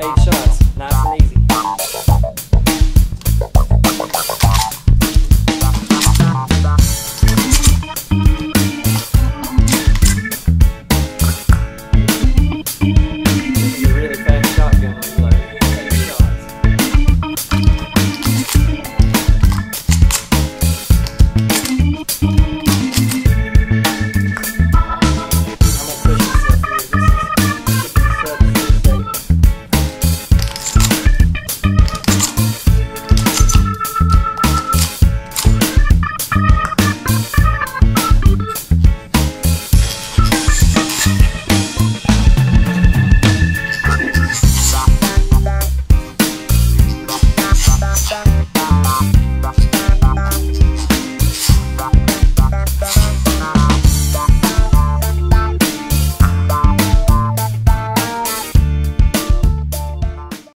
eight shots.